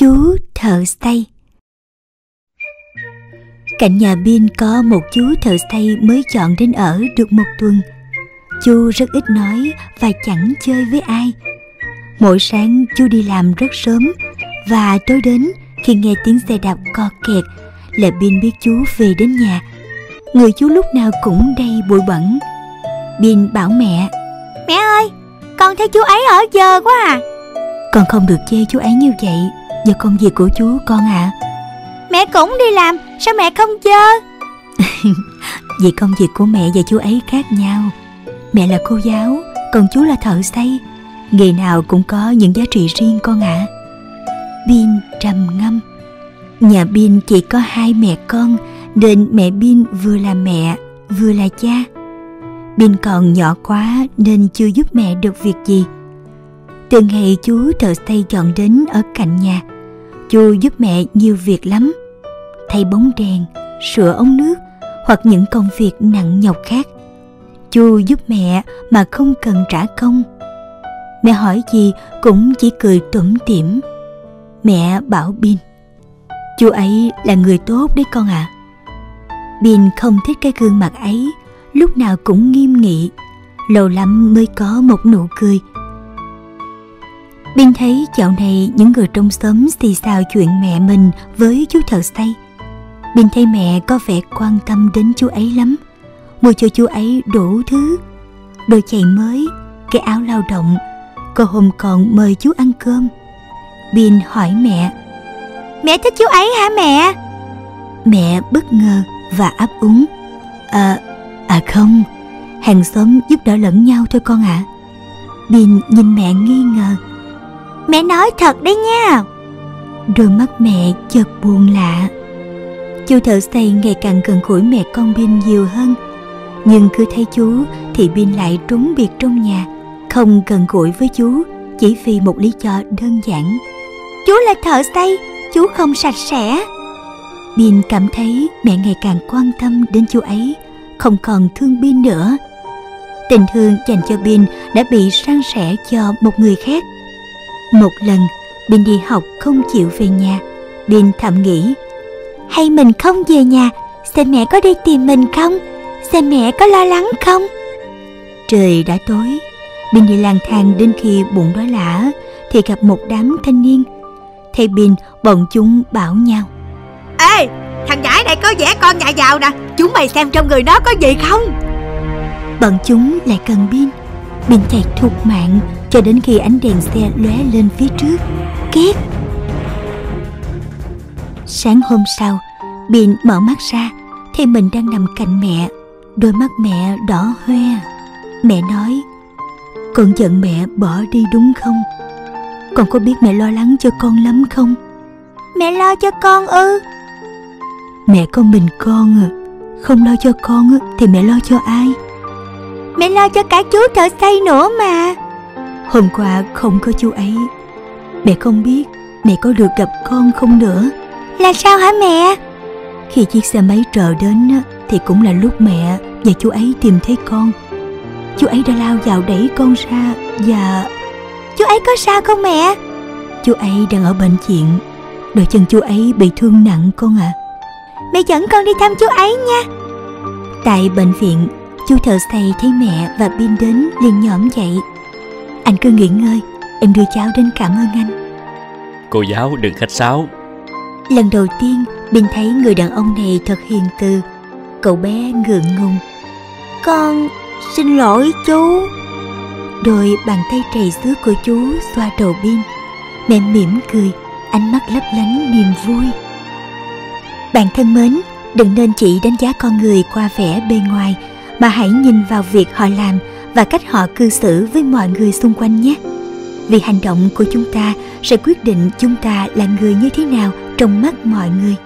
chú thợ xây Cạnh nhà Bin có một chú thợ xây mới chọn đến ở được một tuần. Chú rất ít nói và chẳng chơi với ai. Mỗi sáng chú đi làm rất sớm và tối đến khi nghe tiếng xe đạp co kẹt là Bin biết chú về đến nhà. Người chú lúc nào cũng đầy bụi bẩn. Bin bảo mẹ Mẹ ơi, con thấy chú ấy ở giờ quá à Con không được chê chú ấy như vậy Do công việc của chú con ạ. À. Mẹ cũng đi làm Sao mẹ không chơi? Vì công việc của mẹ và chú ấy khác nhau. Mẹ là cô giáo Còn chú là thợ xây. Nghề nào cũng có những giá trị riêng con ạ. À. Bin trầm ngâm. Nhà Bin chỉ có hai mẹ con Nên mẹ Bin vừa là mẹ Vừa là cha. Bin còn nhỏ quá Nên chưa giúp mẹ được việc gì từ ngày chú thợ xây dọn đến ở cạnh nhà Chú giúp mẹ nhiều việc lắm thay bóng đèn, sửa ống nước hoặc những công việc nặng nhọc khác. chú giúp mẹ mà không cần trả công. Mẹ hỏi gì cũng chỉ cười tủm tỉm. Mẹ bảo Bin, chú ấy là người tốt đấy con ạ. À. Bin không thích cái gương mặt ấy, lúc nào cũng nghiêm nghị, lâu lắm mới có một nụ cười. Bình thấy dạo này những người trong xóm xì xào chuyện mẹ mình với chú thợ xây. Bình thấy mẹ có vẻ quan tâm đến chú ấy lắm Mua cho chú ấy đủ thứ Đồ giày mới, cái áo lao động Cô hôm còn mời chú ăn cơm Bình hỏi mẹ Mẹ thích chú ấy hả mẹ? Mẹ bất ngờ và ấp úng À, à không Hàng xóm giúp đỡ lẫn nhau thôi con ạ à. Bình nhìn mẹ nghi ngờ Mẹ nói thật đấy nha. Đôi mắt mẹ chợt buồn lạ. Chú thợ xây ngày càng gần gũi mẹ con Bin nhiều hơn. Nhưng cứ thấy chú thì Bin lại trốn biệt trong nhà Không gần gũi với chú chỉ vì một lý do đơn giản. Chú là thợ xây, chú không sạch sẽ. Bin cảm thấy mẹ ngày càng quan tâm đến chú ấy Không còn thương Bin nữa. Tình thương dành cho Bin đã bị san sẻ cho một người khác. Một lần Bin đi học không chịu về nhà. Bin thầm nghĩ hay mình không về nhà Xem mẹ có đi tìm mình không? Xem mẹ có lo lắng không? Trời đã tối Bin đi lang thang đến khi bụng đói lả Thì gặp một đám thanh niên. Thấy Bin bọn chúng bảo nhau Ê thằng giải này có vẻ con nhà giàu nè Chúng mày xem trong người nó có gì không? Bọn chúng lại cần Bin bình chạy thục mạng Cho đến khi ánh đèn xe lóe lên phía trước Két Sáng hôm sau, bình mở mắt ra thì mình đang nằm cạnh mẹ. Đôi mắt mẹ đỏ hoe. Mẹ nói, con giận mẹ bỏ đi đúng không? Con có biết mẹ lo lắng cho con lắm không? Mẹ lo cho con ư? Mẹ có mình con à, không lo cho con thì mẹ lo cho ai? Mẹ lo cho cả chú thợ xây nữa mà. Hôm qua không có chú ấy, mẹ không biết mẹ có được gặp con không nữa. Là sao hả mẹ? Khi chiếc xe máy chờ đến thì cũng là lúc mẹ và chú ấy tìm thấy con. Chú ấy đã lao vào đẩy con ra và... Chú ấy có sao không mẹ? Chú ấy đang ở bệnh viện. Đôi chân chú ấy bị thương nặng con ạ. À. Mẹ dẫn con đi thăm chú ấy nha. Tại bệnh viện, chú thợ xây thấy mẹ và Bin đến liền nhõm dậy. Anh cứ nghỉ ngơi, em đưa cháu đến cảm ơn anh. Cô giáo đừng khách sáo, Lần đầu tiên Bin thấy người đàn ông này thật hiền từ. Cậu bé ngượng ngùng. Con xin lỗi chú. Đôi bàn tay trầy xước của chú xoa đầu Bin Mẹ mỉm cười Ánh mắt lấp lánh niềm vui. Bạn thân mến Đừng nên chỉ đánh giá con người qua vẻ bề ngoài mà hãy nhìn vào việc họ làm Và cách họ cư xử với mọi người xung quanh nhé. Vì hành động của chúng ta sẽ quyết định chúng ta là người như thế nào trong mắt mọi người.